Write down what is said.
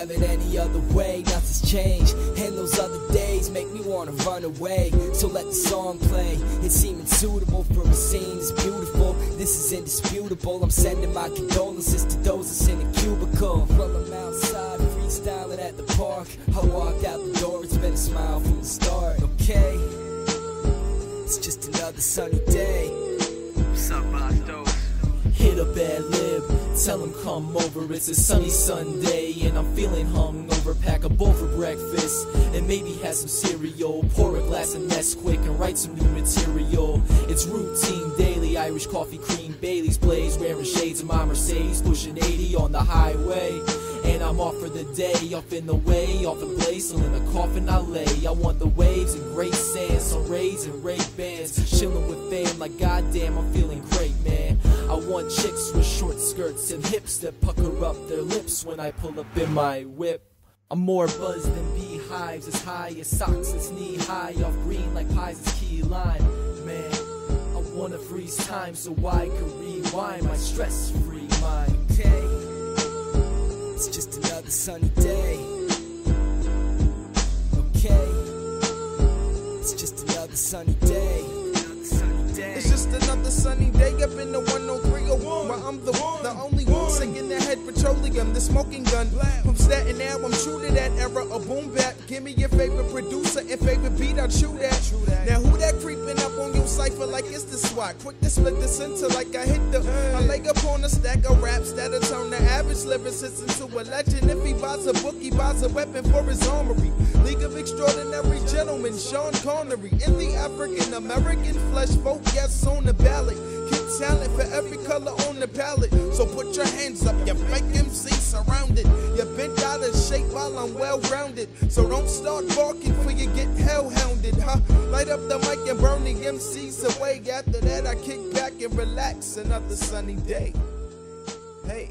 have it any other way, nothing's changed. And those other days make me wanna run away. So let the song play. It's seeming suitable for a scene that's beautiful. This is indisputable. I'm sending my condolences to those that's in a cubicle. While I'm outside freestyling at the park, I walked out the door. It's been a smile from the start. Okay, it's just another sunny day. What's up, Bastos? Hit a bad tell him come over. It's a sunny Sunday, and I'm feeling hungover. Pack a bowl for breakfast, and maybe have some cereal. Pour a glass of Nesquik and write some new material. It's routine Irish coffee, cream, Bailey's blaze. Wearing shades of my Mercedes, pushing 80 on the highway. And I'm off for the day, off in the way, off in place, in a coffin I lay. I want the waves and great sand, some rays and Ray bands, chilling with fam like goddamn, I'm feeling great, man. I want chicks with short skirts and hips that pucker up their lips when I pull up in my whip. I'm more buzzed than beehives, as high as socks, it's knee high, off green like pies, it's key lime, wanna freeze time so I can rewind my stress-free mind. Okay, it's just another sunny day. Okay, it's just another sunny day. It's just another sunny day up in the 10301 where I'm the the only one singing the head petroleum, the smoking gun. From Staten Island, I'm true to that era of boom bap. Give me your favorite producer and favorite beat, I'll chew that. Now like it's the SWAT? Quick to split the center like I hit the. I lay upon a stack of raps that'll turn the average lyricist into a legend. If he buys a book, he buys a weapon for his armory. League of Extraordinary Gentlemen, Sean Connery. In the African American flesh, vote yes on the ballot. Keep talent for every color on the palette. So put your hands up, you fake MC surrounded. You bent out of shape while I'm well rounded. So don't start barking for you get hell hounded, huh? Light up the mic and burn the MCs away. After that, I kick back and relax. Another sunny day. Hey.